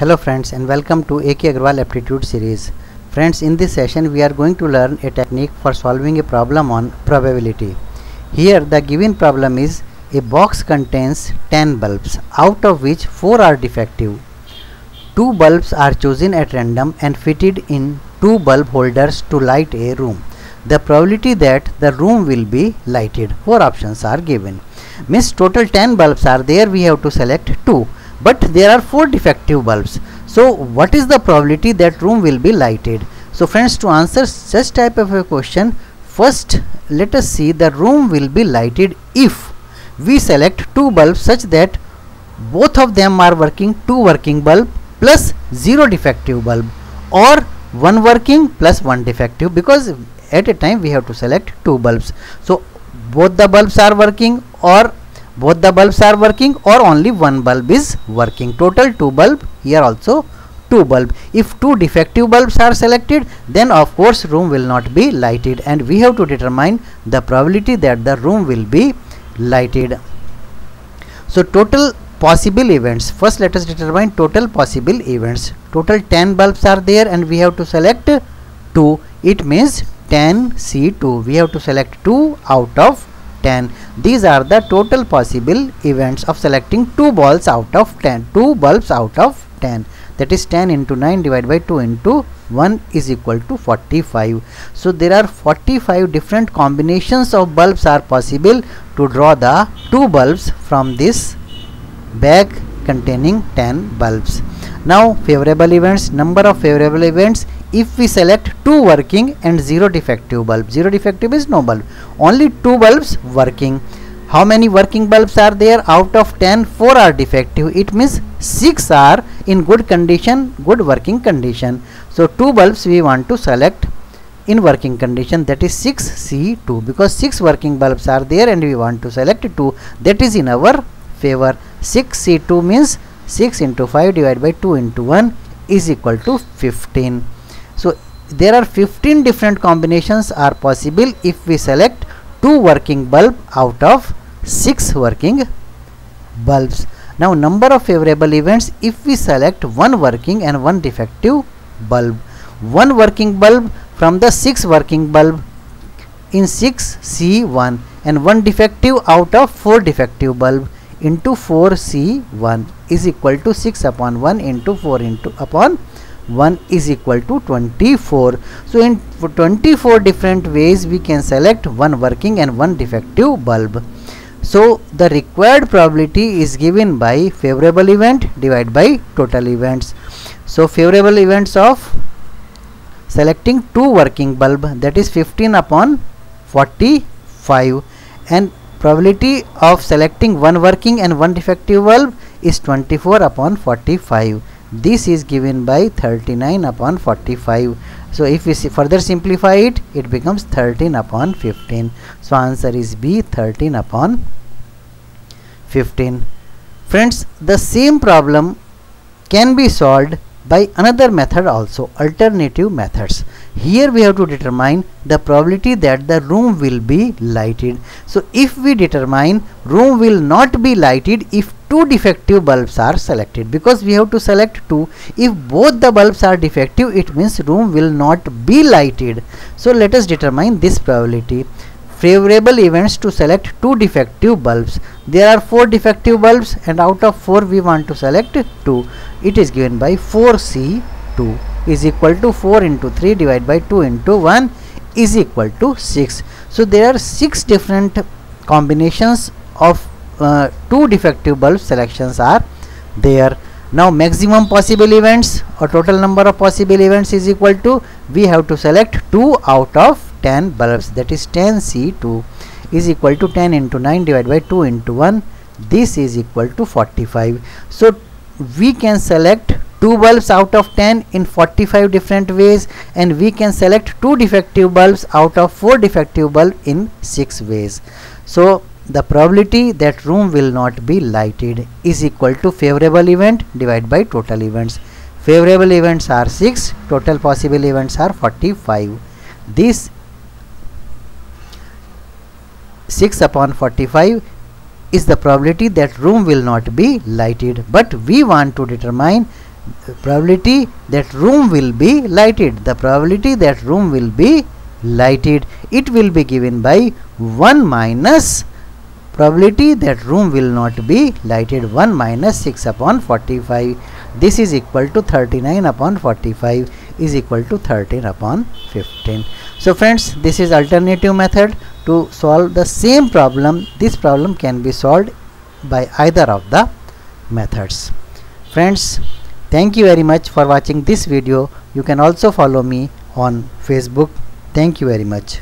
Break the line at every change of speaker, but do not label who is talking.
Hello friends and welcome to AK Agarwal aptitude series. Friends in this session we are going to learn a technique for solving a problem on probability. Here the given problem is a box contains 10 bulbs out of which 4 are defective. Two bulbs are chosen at random and fitted in two bulb holders to light a room. The probability that the room will be lighted. Four options are given. Means total 10 bulbs are there we have to select 2 but there are 4 defective bulbs. So what is the probability that room will be lighted? So friends to answer such type of a question first let us see the room will be lighted if we select two bulbs such that both of them are working two working bulb plus zero defective bulb or one working plus one defective because at a time we have to select two bulbs. So both the bulbs are working or both the bulbs are working or only one bulb is working. Total two bulb here also two bulb. If two defective bulbs are selected then of course room will not be lighted. And we have to determine the probability that the room will be lighted. So total possible events. First let us determine total possible events. Total 10 bulbs are there and we have to select 2 it means 10 C2 we have to select 2 out of 10 these are the total possible events of selecting two balls out of 10 two bulbs out of 10 that is 10 into 9 divided by 2 into 1 is equal to 45 so there are 45 different combinations of bulbs are possible to draw the two bulbs from this bag containing 10 bulbs. Now favorable events number of favorable events if we select two working and zero defective bulb zero defective is no bulb only two bulbs working. How many working bulbs are there? Out of 10 4 are defective. It means 6 are in good condition good working condition. So two bulbs we want to select in working condition that is 6c2 because 6 working bulbs are there and we want to select 2 that is in our favor. 6c2 means 6 into 5 divided by 2 into 1 is equal to 15 so there are 15 different combinations are possible if we select two working bulb out of six working bulbs. Now number of favorable events if we select one working and one defective bulb one working bulb from the six working bulb in 6 C1 and one defective out of 4 defective bulb into 4 C1 is equal to 6 upon 1 into 4 into upon 1 is equal to 24 so in 24 different ways we can select one working and one defective bulb. So the required probability is given by favorable event divided by total events. So favorable events of selecting two working bulb that is 15 upon 45 and probability of selecting one working and one defective bulb is 24 upon 45 this is given by 39 upon 45 so if we further simplify it it becomes 13 upon 15 so answer is b 13 upon 15 friends the same problem can be solved by another method also alternative methods. Here we have to determine the probability that the room will be lighted. So if we determine room will not be lighted if two defective bulbs are selected because we have to select two. If both the bulbs are defective it means room will not be lighted. So let us determine this probability. Favorable events to select two defective bulbs. There are four defective bulbs and out of four we want to select two. It is given by 4c2 is equal to 4 into 3 divided by 2 into 1 is equal to 6 so there are six different combinations of uh, two defective bulb selections are there now maximum possible events or total number of possible events is equal to we have to select 2 out of 10 bulbs that is 10 C2 is equal to 10 into 9 divided by 2 into 1 this is equal to 45 so we can select 2 bulbs out of 10 in 45 different ways and we can select 2 defective bulbs out of 4 defective bulbs in 6 ways. So the probability that room will not be lighted is equal to favorable event divided by total events. Favorable events are 6, total possible events are 45. This 6 upon 45 is the probability that room will not be lighted but we want to determine probability that room will be lighted the probability that room will be lighted it will be given by 1 minus probability that room will not be lighted. 1 minus 6 upon 45 this is equal to 39 upon 45 is equal to 13 upon 15 so friends this is alternative method to solve the same problem. This problem can be solved by either of the methods. Friends thank you very much for watching this video. You can also follow me on facebook. Thank you very much